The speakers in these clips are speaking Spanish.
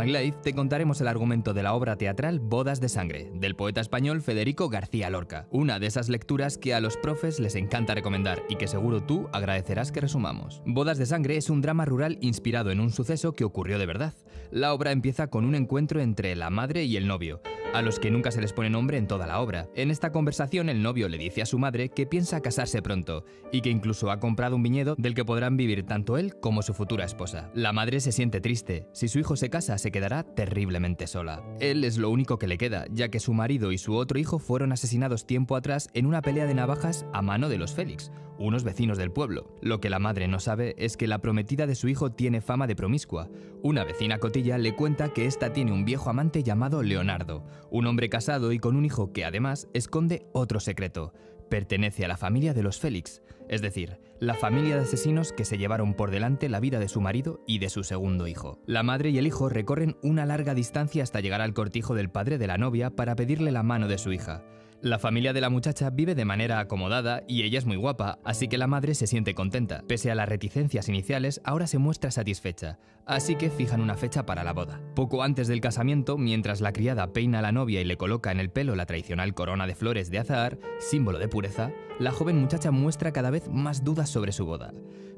My Life te contaremos el argumento de la obra teatral Bodas de Sangre, del poeta español Federico García Lorca, una de esas lecturas que a los profes les encanta recomendar y que seguro tú agradecerás que resumamos. Bodas de Sangre es un drama rural inspirado en un suceso que ocurrió de verdad. La obra empieza con un encuentro entre la madre y el novio, a los que nunca se les pone nombre en toda la obra. En esta conversación el novio le dice a su madre que piensa casarse pronto y que incluso ha comprado un viñedo del que podrán vivir tanto él como su futura esposa. La madre se siente triste, si su hijo se casa se quedará terriblemente sola. Él es lo único que le queda, ya que su marido y su otro hijo fueron asesinados tiempo atrás en una pelea de navajas a mano de los Félix, unos vecinos del pueblo. Lo que la madre no sabe es que la prometida de su hijo tiene fama de promiscua. Una vecina cotilla le cuenta que ésta tiene un viejo amante llamado Leonardo, un hombre casado y con un hijo que además esconde otro secreto. Pertenece a la familia de los Félix, es decir, la familia de asesinos que se llevaron por delante la vida de su marido y de su segundo hijo. La madre y el hijo recorren una larga distancia hasta llegar al cortijo del padre de la novia para pedirle la mano de su hija. La familia de la muchacha vive de manera acomodada y ella es muy guapa, así que la madre se siente contenta. Pese a las reticencias iniciales, ahora se muestra satisfecha, así que fijan una fecha para la boda. Poco antes del casamiento, mientras la criada peina a la novia y le coloca en el pelo la tradicional corona de flores de azahar, símbolo de pureza, la joven muchacha muestra cada vez más dudas sobre su boda.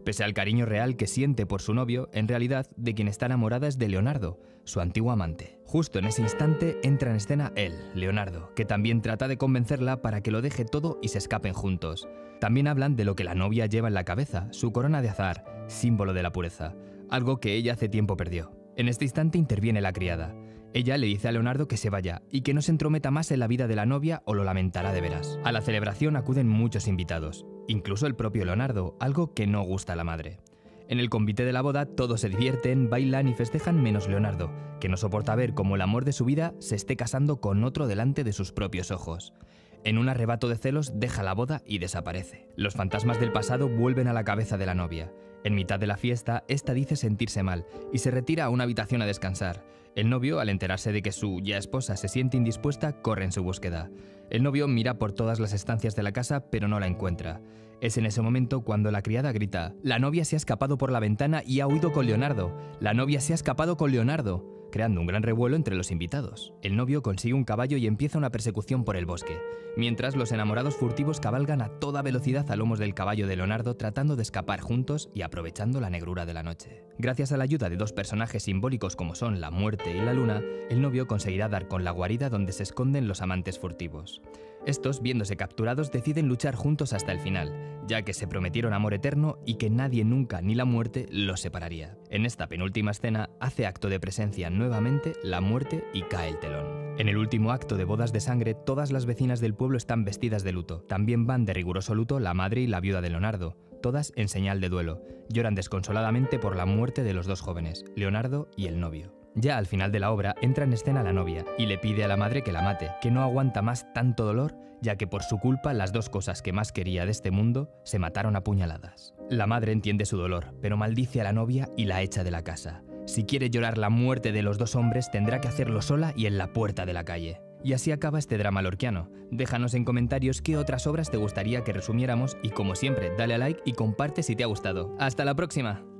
Pese al cariño real que siente por su novio, en realidad de quien está enamorada es de Leonardo, su antiguo amante. Justo en ese instante entra en escena él, Leonardo, que también trata de convencerla para que lo deje todo y se escapen juntos. También hablan de lo que la novia lleva en la cabeza, su corona de azar, símbolo de la pureza, algo que ella hace tiempo perdió. En este instante interviene la criada. Ella le dice a Leonardo que se vaya y que no se entrometa más en la vida de la novia o lo lamentará de veras. A la celebración acuden muchos invitados, incluso el propio Leonardo, algo que no gusta a la madre. En el convite de la boda todos se divierten, bailan y festejan menos Leonardo, que no soporta ver cómo el amor de su vida se esté casando con otro delante de sus propios ojos. En un arrebato de celos deja la boda y desaparece. Los fantasmas del pasado vuelven a la cabeza de la novia. En mitad de la fiesta, esta dice sentirse mal y se retira a una habitación a descansar. El novio, al enterarse de que su ya esposa se siente indispuesta, corre en su búsqueda. El novio mira por todas las estancias de la casa pero no la encuentra. Es en ese momento cuando la criada grita, la novia se ha escapado por la ventana y ha huido con Leonardo. La novia se ha escapado con Leonardo creando un gran revuelo entre los invitados. El novio consigue un caballo y empieza una persecución por el bosque, mientras los enamorados furtivos cabalgan a toda velocidad a lomos del caballo de Leonardo tratando de escapar juntos y aprovechando la negrura de la noche. Gracias a la ayuda de dos personajes simbólicos como son la muerte y la luna, el novio conseguirá dar con la guarida donde se esconden los amantes furtivos. Estos, viéndose capturados, deciden luchar juntos hasta el final, ya que se prometieron amor eterno y que nadie nunca ni la muerte los separaría. En esta penúltima escena hace acto de presencia nuevamente la muerte y cae el telón. En el último acto de bodas de sangre, todas las vecinas del pueblo están vestidas de luto. También van de riguroso luto la madre y la viuda de Leonardo, todas en señal de duelo. Lloran desconsoladamente por la muerte de los dos jóvenes, Leonardo y el novio. Ya al final de la obra entra en escena la novia y le pide a la madre que la mate, que no aguanta más tanto dolor, ya que por su culpa las dos cosas que más quería de este mundo se mataron a puñaladas. La madre entiende su dolor, pero maldice a la novia y la echa de la casa. Si quiere llorar la muerte de los dos hombres, tendrá que hacerlo sola y en la puerta de la calle. Y así acaba este drama lorquiano. Déjanos en comentarios qué otras obras te gustaría que resumiéramos y como siempre, dale a like y comparte si te ha gustado. ¡Hasta la próxima!